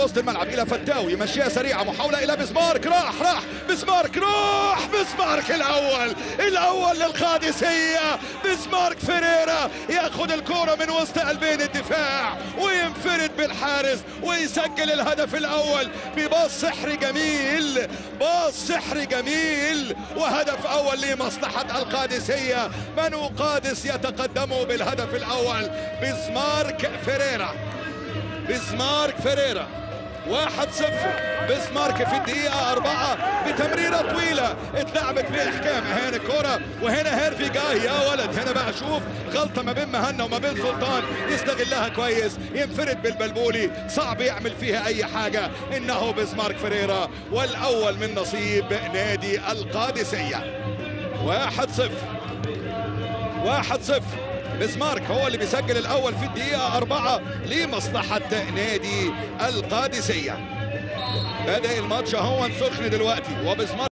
وسط الملعب إلى فتاوي يمشيها سريعة محاولة إلى بسمارك راح راح بسمارك راح بسمارك الأول الأول للقادسية بسمارك فيريرا يأخذ الكره من وسط قلبين الدفاع وينفرد بالحارس ويسجل الهدف الأول بباص سحري جميل باص سحري جميل وهدف أول لمصلحة القادسية. بنو قادس يتقدموا بالهدف الأول؟ بسمارك فيريرا بسمارك فيريرا واحد صفر. بسمارك في الدقيقة أربعة بتمريرة طويلة. اتلعبت بإحكام. هنا الكرة وهنا هيرفي جاي. يا ولد هنا بقى شوف غلطة ما بين مهنا وما بين سلطان. يستغلها كويس. ينفرد بالبلبولي. صعب يعمل فيها أي حاجة. إنه بسمارك فريرا والأول من نصيب نادي القادسية. واحد صفر. واحد صفر. بسمارك هو اللي بيسجل الأول في الدقيقة أربعة لمصلحة نادي القادسية. بدا الماتش أهو سخن دلوقتي. وبسمارك